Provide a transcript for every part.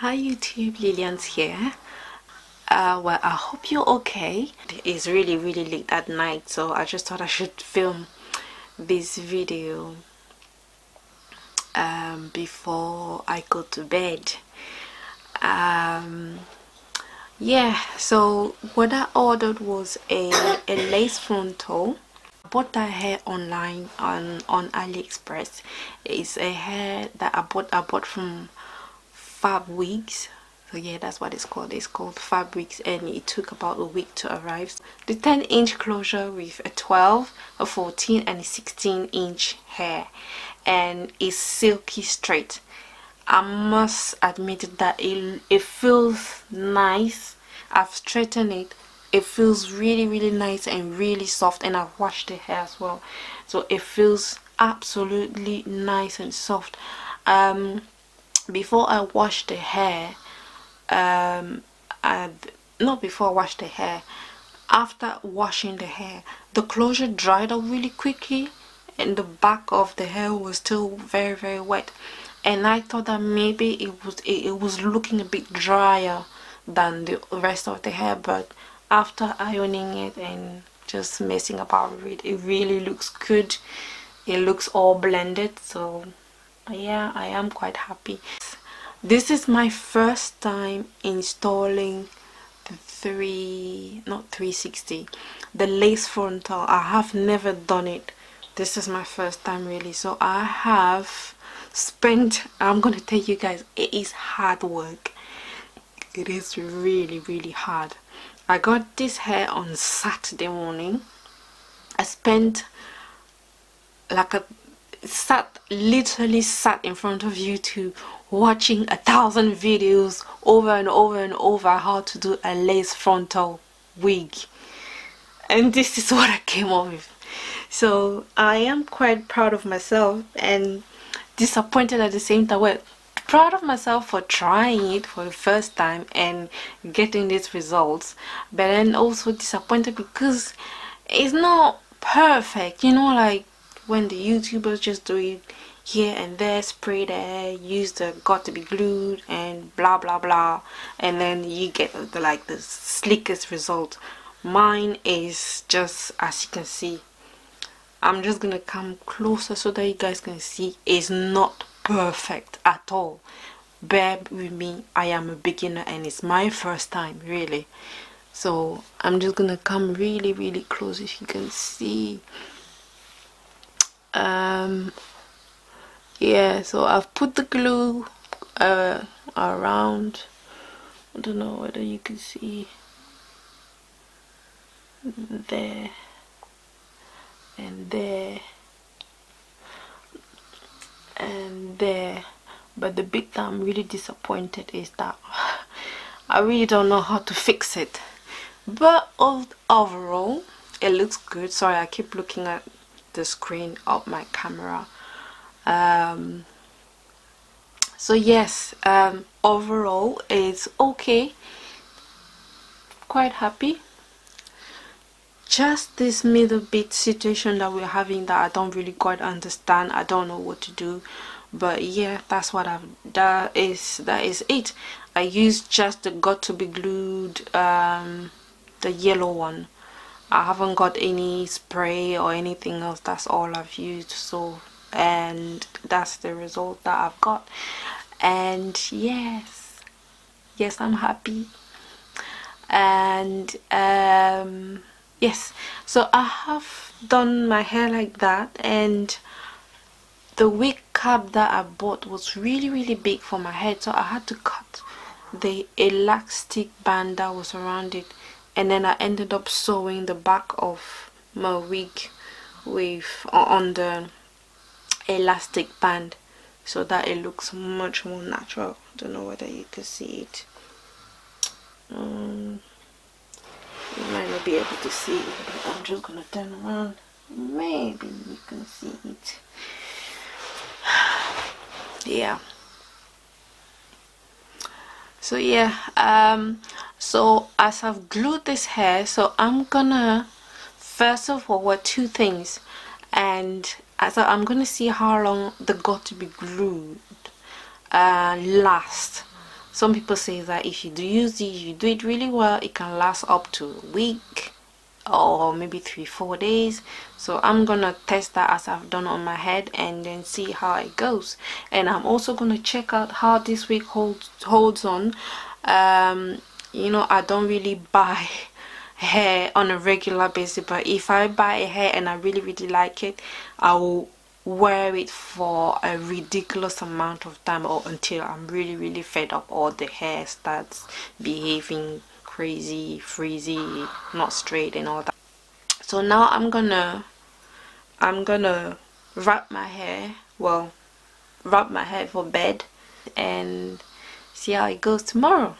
Hi YouTube, Lillian's here. Uh, well, I hope you're okay. It's really, really late at night, so I just thought I should film this video um, before I go to bed. Um, yeah, so what I ordered was a, a lace frontal. I bought that hair online on on AliExpress. It's a hair that I bought I bought from FabWigs so yeah that's what it's called. It's called FabWigs and it took about a week to arrive. The 10 inch closure with a 12 a 14 and a 16 inch hair. And it's silky straight. I must admit that it, it feels nice. I've straightened it. It feels really really nice and really soft and i've washed the hair as well. So it feels absolutely nice and soft. Um before I wash the hair um I, not before I wash the hair after washing the hair the closure dried up really quickly and the back of the hair was still very very wet. And I thought that maybe it was it, it was looking a bit drier than the rest of the hair but after ironing it and just messing about with it it really looks good. It looks all blended so yeah i am quite happy. This is my first time installing the three not 360 the lace frontal. I have never done it. This is my first time really. So i have spent i'm gonna tell you guys it is hard work. It is really really hard. I got this hair on saturday morning. I spent like a sat literally sat in front of YouTube watching a thousand videos over and over and over how to do a lace frontal wig. And this is what I came up with. So I am quite proud of myself and disappointed at the same time. Well proud of myself for trying it for the first time and getting these results but then also disappointed because it's not perfect you know like when the youtubers just do it here and there spray there use the Got2b Glued and blah blah blah. And then you get the like the slickest result. Mine is just as you can see i'm just gonna come closer so that you guys can see it's not perfect at all. Bear with me i am a beginner and it's my first time really. So i'm just gonna come really really close if you can see um yeah so I've put the glue uh, around. I don't know whether you can see there and there and there. But the bit that I'm really disappointed is that I really don't know how to fix it. But overall it looks good. Sorry I keep looking at the screen of my camera. Um, so yes um, overall it's okay. Quite happy. Just this middle bit situation that we're having that I don't really quite understand. I don't know what to do. But yeah that's what I've that is that is it. I used just the Got2b Glued um, the yellow one I haven't got any spray or anything else. That's all I've used so and that's the result that I've got. And yes yes I'm happy. And um, yes so I have done my hair like that and the wig cap that I bought was really really big for my head so I had to cut the elastic band that was around it and then I ended up sewing the back of my wig with on the elastic band so that it looks much more natural. Don't know whether you can see it. Um, you might not be able to see it but I'm just gonna turn around. Maybe you can see it. Yeah. So yeah um so as I've glued this hair so I'm gonna first of all what two things. And so I'm gonna see how long the Got2b Glued. Uh, last. Some people say that if you do use these you do it really well. It can last up to a week or maybe three four days. So i'm gonna test that as i've done on my head and then see how it goes. And i'm also gonna check out how this wig holds holds on. Um you know i don't really buy hair on a regular basis but if i buy a hair and i really really like it i will wear it for a ridiculous amount of time or until i'm really really fed up or the hair starts behaving crazy frizzy not straight and all that. So now i'm gonna i'm gonna wrap my hair well wrap my hair for bed and see how it goes tomorrow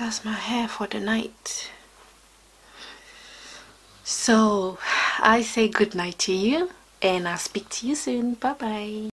that's my hair for the night. So i say good night to you and i'll speak to you soon. Bye bye